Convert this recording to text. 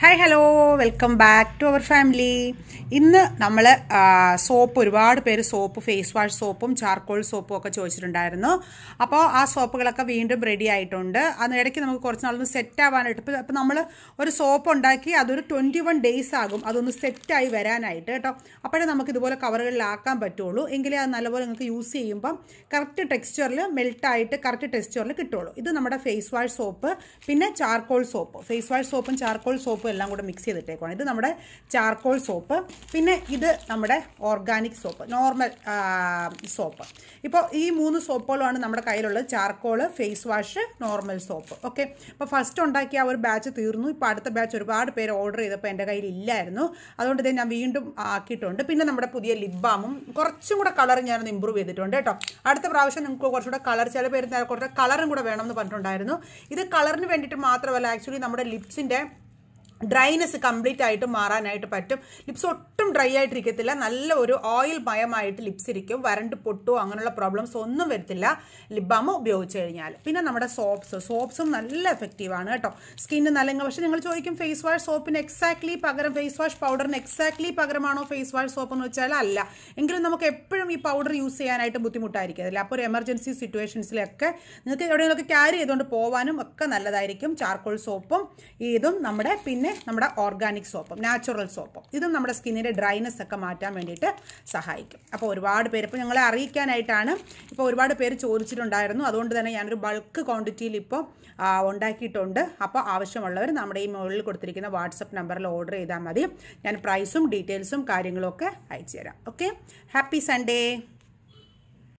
Hi hello welcome back to our family ഇന്ന് നമ്മൾ soap ഒരുപാട് പേര് സോപ്പ് ഫേസ് വാഷ് സോപ്പും ചാർക്കോൾ സോപ്പും ഒക്കെ ചോദിച്ചിട്ടുണ്ടായിരുന്നു. അപ്പോൾ ആ സോപ്പുകളൊക്കെ വീണ്ടും റെഡി ആയിട്ടുണ്ട്. അതിനിടയ്ക്ക് നമുക്ക് കുറച്ച് നാളൊന്ന് സെറ്റ് ആവാനായിട്ട്. ഇപ്പോൾ ഇപ്പോൾ നമ്മൾ ഒരു സോപ്പ് ഉണ്ടാക്കി അതൊരു ട്വന്റി വൺ ഡേയ്സ് ആകും. അതൊന്ന് സെറ്റായി വരാനായിട്ട് കേട്ടോ. അപ്പോഴേ നമുക്ക് ഇതുപോലെ കവറുകളിലാക്കാൻ പറ്റുള്ളൂ. എങ്കിലേ അത് നല്ലപോലെ നിങ്ങൾക്ക് യൂസ് ചെയ്യുമ്പം കറക്റ്റ് ടെക്സ്ചറിൽ മെൽട്ടായിട്ട് കറക്റ്റ് ടെക്സ്ചറിൽ കിട്ടുള്ളൂ. ഇത് നമ്മുടെ ഫേസ് വാഷ് സോപ്പ് പിന്നെ ചാർക്കോൾ സോപ്പ്. ഫേസ് വാഷ് സോപ്പും ചാർക്കോൾ സോപ്പും എല്ലാം കൂടെ മിക്സ് ചെയ്തിട്ടേക്കുവാണ്. ഇത് നമ്മുടെ ചാർക്കോൾ സോപ്പ് പിന്നെ ഇത് നമ്മുടെ ഓർഗാനിക് സോപ്പ് നോർമൽ സോപ്പ് ഇപ്പോൾ ഈ മൂന്ന് സോപ്പുകളുമാണ് നമ്മുടെ കയ്യിലുള്ളത്. Charcoal face wash normal soap okay അപ്പോൾ ഫസ്റ്റ് ഉണ്ടാക്കിയ ആ ഒരു ബാച്ച് തീർന്നു. ഇപ്പോൾ അടുത്ത ബാച്ച് ഒരുപാട് പേര് ഓർഡർ ചെയ്തപ്പോൾ എന്റെ കയ്യിൽ ഇല്ലായിരുന്നു. അതുകൊണ്ട് ഇത് ഞാൻ വീണ്ടും ആക്കിയിട്ടുണ്ട്. പിന്നെ നമ്മുടെ പുതിയ ലിപ് ബാമും കുറച്ചും കൂടെ കളർ ഞാനൊന്ന് ഇമ്പ്രൂവ് ചെയ്തിട്ടുണ്ട് കേട്ടോ. അടുത്ത പ്രാവശ്യം നിങ്ങൾക്ക് കുറച്ചുകൂടെ കളർ ചില പേര് കുറച്ചുകൂടെ കളറും കൂടെ വേണമെന്ന് പറഞ്ഞിട്ടുണ്ടായിരുന്നു. ഇത് കളറിന് വേണ്ടിയിട്ട് മാത്രമല്ല ആക്ച്വലി നമ്മുടെ ലിപ്സിന്റെ ഡ്രൈനെസ് കംപ്ലീറ്റ് ആയിട്ട് മാറാനായിട്ട് പറ്റും. ലിപ്സ് ഒട്ടും ഡ്രൈ ആയിട്ടിരിക്കത്തില്ല. നല്ല ഒരു ഓയിൽ മയമായിട്ട് ലിപ്സ് ഇരിക്കും. വരണ്ട് പൊട്ടോ അങ്ങനെയുള്ള പ്രോബ്ലംസ് ഒന്നും വരത്തില്ല. ലിപ് ബാം ഉപയോഗിച്ച് കഴിഞ്ഞാൽ പിന്നെ നമ്മുടെ സോപ്സ് സോപ്സും നല്ല എഫക്റ്റീവാണ് കേട്ടോ. സ്കിന്ന് നല്ല പക്ഷേ നിങ്ങൾ ചോദിക്കും ഫേസ് വാഷ് സോപ്പിന് എക്സാക്ട്ലി പകരം ഫേസ് വാഷ് പൗഡറിന് എക്സാക്ട്ലി പകരമാണോ ഫേസ് വാഷ് സോപ്പ് എന്ന് വെച്ചാൽ അല്ല. എങ്കിലും നമുക്ക് എപ്പോഴും ഈ പൗഡർ യൂസ് ചെയ്യാനായിട്ട് ബുദ്ധിമുട്ടായിരിക്കും. അല്ല അപ്പോൾ ഒരു എമർജൻസി സിറ്റുവേഷൻസിലൊക്കെ നിങ്ങൾക്ക് എവിടെയെങ്കിലുമൊക്കെ ക്യാരി ചെയ്തുകൊണ്ട് പോകാനും ഒക്കെ നല്ലതായിരിക്കും. ചാർക്കോൾ സോപ്പും ഇതും നമ്മുടെ പിന്നെ പിന്നെ നമ്മുടെ ഓർഗാനിക് സോപ്പും നാച്ചുറൽ സോപ്പും ഇതും നമ്മുടെ സ്കിന്നിന്റെ ഡ്രൈനെസ് ഒക്കെ മാറ്റാൻ വേണ്ടിയിട്ട് സഹായിക്കും. അപ്പോൾ ഒരുപാട് പേര് ഇപ്പോൾ ഞങ്ങളെ അറിയിക്കാനായിട്ടാണ് ഇപ്പോൾ ഒരുപാട് പേര് ചോദിച്ചിട്ടുണ്ടായിരുന്നു. അതുകൊണ്ട് തന്നെ ഞാനൊരു ബൾക്ക് ക്വാണ്ടിറ്റിയിൽ ഇപ്പോൾ ഉണ്ടാക്കിയിട്ടുണ്ട്. അപ്പോൾ ആവശ്യമുള്ളവർ നമ്മുടെ ഈ മുകളിൽ കൊടുത്തിരിക്കുന്ന വാട്സപ്പ് നമ്പറിൽ ഓർഡർ ചെയ്താൽ മതി. ഞാൻ പ്രൈസും ഡീറ്റെയിൽസും കാര്യങ്ങളും ഒക്കെ അയച്ചു തരാം ഓക്കെ ഹാപ്പി സൺഡേ